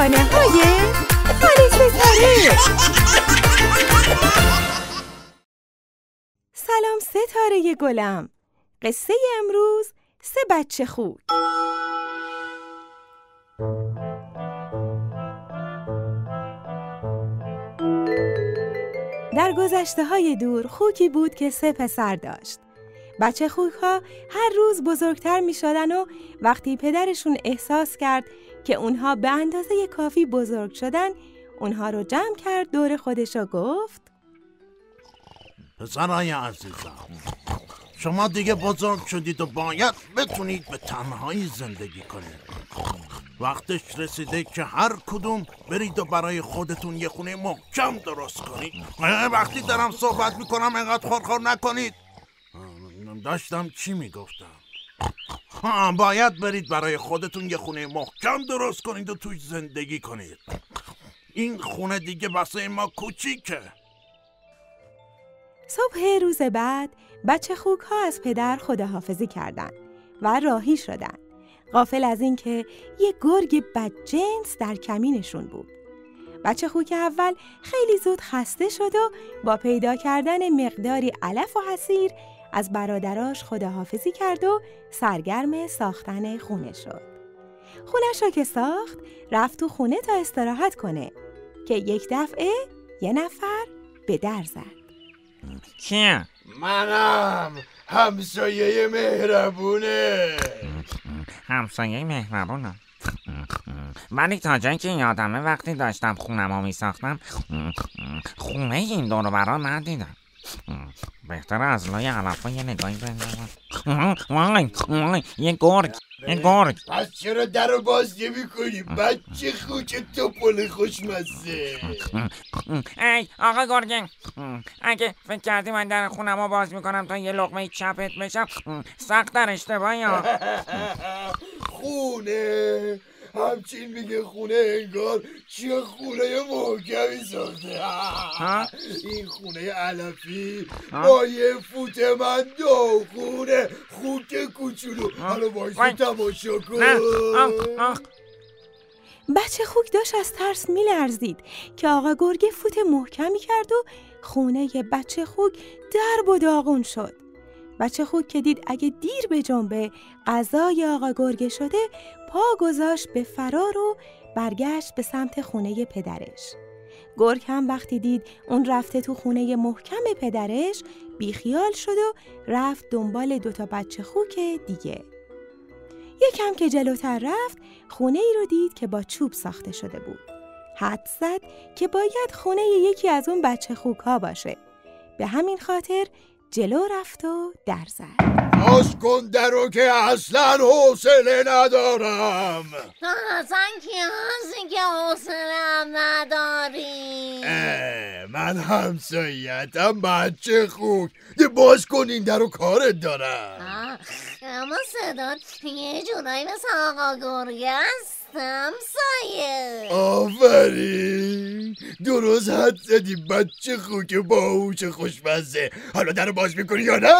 افسانه های خاله ستاره سلام ستاره گلم. قصه امروز سه بچه خوک. در گذشته های دور خوکی بود که سه پسر داشت. بچه خوک ها هر روز بزرگتر می شدن و وقتی پدرشون احساس کرد که اونها به اندازه کافی بزرگ شدن اونها رو جمع کرد دور خودش و گفت. پسرای عزیزم شما دیگه بزرگ شدید و باید بتونید به تنهایی زندگی کنید. وقتش رسیده که هر کدوم برید و برای خودتون یه خونه محکم درست کنید. وقتی دارم صحبت می‌کنم اینقدر خورخور نکنید. داشتم چی می‌گفتم؟ باید برید برای خودتون یه خونه محکم درست کنید و توش زندگی کنید این خونه دیگه واسه ما کوچیکه صبح روز بعد بچه خوک ها از پدر خداحافظی کردند و راهی شدند. غافل از اینکه یه گرگ بدجنس در کمینشون بود. بچه خوک اول خیلی زود خسته شد و با پیدا کردن مقداری علف و حسیر از برادراش خداحافظی کرد و سرگرم ساختن خونه شد. خونش را که ساخت رفت تو خونه تا استراحت کنه که یک دفعه یه نفر به در زد. کیه؟ منم همسایه مهربونه همسایه مهربونم ولی تا جایی که یادمه وقتی داشتم خونم رو می ساختم خونه این دور برا ندیدم بهتر از لای علفا یه نگاهی بندازم وای وای یه گرگ یه گرگ پس چرا در رو باز نمی کنی بچه خوک توپل خوشمزه ای آقا گرگه اگه فکر کردی من در خونم رو باز می‌کنم تا یه لقمه چپت بشم سخت در اشتباهی ها خونه همچین میگه خونه انگار چیه خونه محکمی ساخته. این خونه علفی با یه فوت من دو خونه خوک کوچولو حالا بایسته تماشا کن. بچه خوک داشت از ترس میلرزید که آقا گرگ فوت محکمی کرد و خونه بچه خوک درب و داغون شد. بچه خوک که دید اگه دیر به جنبه غذای آقا گرگه شده پا گذاشت به فرار و برگشت به سمت خونه پدرش. گرگ هم وقتی دید اون رفته تو خونه محکم پدرش بیخیال شد و رفت دنبال دوتا بچه خوک دیگه. یکم که جلوتر رفت خونه ای رو دید که با چوب ساخته شده بود. حد زد که باید خونه یکی از اون بچه خوک ها باشه. به همین خاطر جلو رفت و در زد. باز کن درو که اصلا حوصله ندارم. اصلا کی هستی که حوصله نداری؟ من همسایتم بچه خوک. ده باز کن این درو کارت دارم. اما صدا یه جورایی مثل آقا گرگه هستم سایه آفرین. درست حد زدی بچه خوک باهوش خوشمزه. حالا درو باز می‌کنی یا نه؟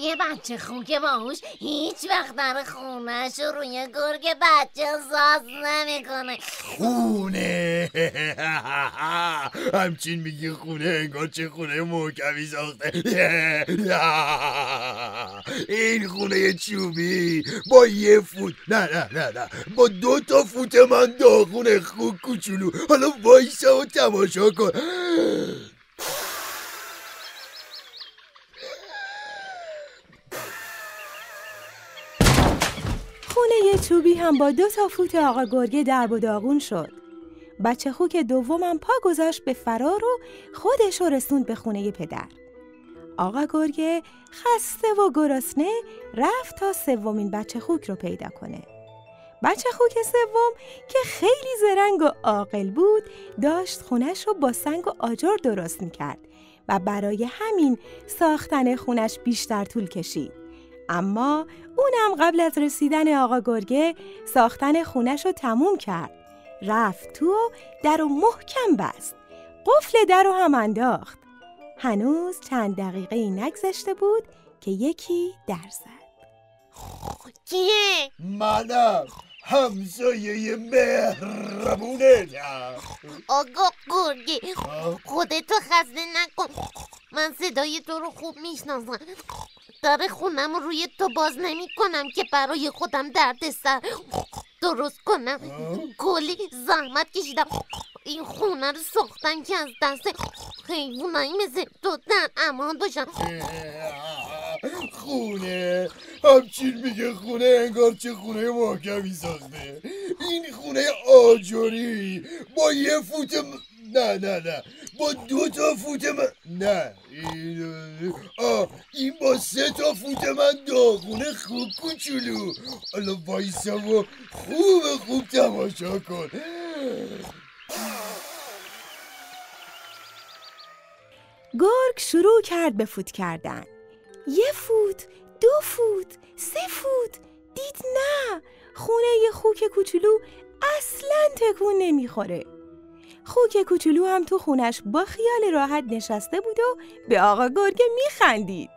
یه بچه خوک باهوش هیچ وقت در خونش رو روی گرگ بچه ساز نمی‌کنه. خونه. همچین میگی خونه انگار چه خونه محکمی ساخته. این خونه چوبی با یه فوت. نه نه نه نه. با دو تا فوت من داغونه خوک کوچولو حالا وایسا و تماشا کن خونه چوبی هم با دو تا فوت آقا گرگه درب و داغون شد. بچه خوک دومم پا گذاشت به فرار و خودش رو رسوند به خونه پدر. آقا گرگه خسته و گرسنه رفت تا سومین بچه خوک رو پیدا کنه. بچه خوک سوم که خیلی زرنگ و عاقل بود داشت خونش رو با سنگ و آجر درست می‌کرد و برای همین ساختن خونش بیشتر طول کشید. اما اونم قبل از رسیدن آقا گرگه ساختن خونش رو تموم کرد. رفت تو و در و محکم بست. قفل در رو هم انداخت. هنوز چند دقیقه نگذشته بود که یکی در زد. کیه؟ منم همسایه مهربونتم آقا گرگی خودتو خسته نکن. من صدای تو رو خوب می‌شناسم. در خونم روی تو باز نمی کنم که برای خودم درد سر درست کنم. کلی زحمت کشیدم. این خونه رو ساختن که از دست حیوانایی مثل تو در امان باشم. خونه همچین میگه خونه انگار چه خونه محکمی ساخته. این خونه آجوری با یه فوت نه نه نه. با دو تا فوت من نه. این آه این با سه تا فوت من داغونه خوب کوچولو. حالا وایسا و خوب خوب تماشا کن. گرگ شروع کرد به فوت کردن. یه فوت دو فوت سه فوت. دید نه. خونه یه خوک کوچولو اصلا تکون نمی‌خوره. خوک کوچولو هم تو خونش با خیال راحت نشسته بود و به آقا گرگه میخندید.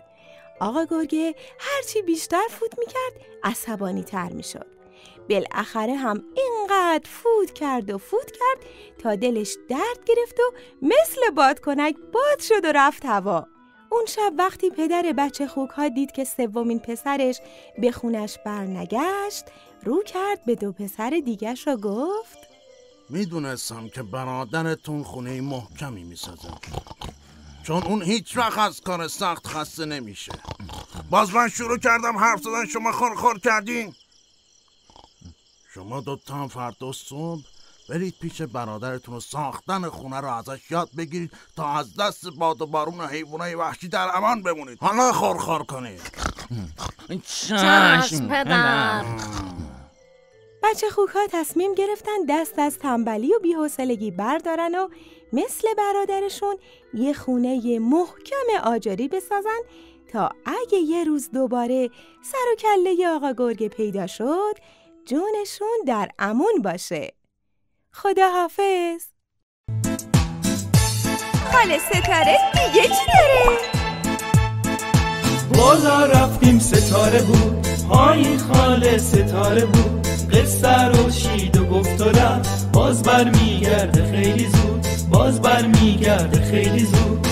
آقا گرگه هرچی بیشتر فوت می‌کرد عصبانی تر می‌شد. بالاخره هم اینقدر فوت کرد و فوت کرد تا دلش درد گرفت و مثل بادکنک باد شد و رفت هوا. اون شب وقتی پدر بچه خوک ها دید که سومین پسرش به خونش برنگشت رو کرد به دو پسر دیگش و گفت می‌دونستم که برادرتون خونه محکمی می‌سازه. چون اون هیچ وقت از کار سخت خسته نمیشه. باز من شروع کردم حرف زدن شما خور خور کردین. شما دوتا هم فردا صبح برید پیش برادرتون و ساختن خونه رو ازش یاد بگیرید تا از دست باد و بارون و حیوانای وحشی در امان بمونید. حالا خورخور کنید. چشم. پدر. بچه خوکا تصمیم گرفتن دست از تنبلی و بیحوصلگی بردارن و مثل برادرشون یه خونه محکم آجری بسازن تا اگه یه روز دوباره سر و کله آقا گرگ پیدا شد جونشون در امون باشه. خدا حافظ خاله ستاره دیگه چی داره؟ بالا رفتیم ستاره بود پایین خاله ستاره بود قصه رو شید و گفت و رفت. باز بر میگرده خیلی زود. باز بر میگرده خیلی زود.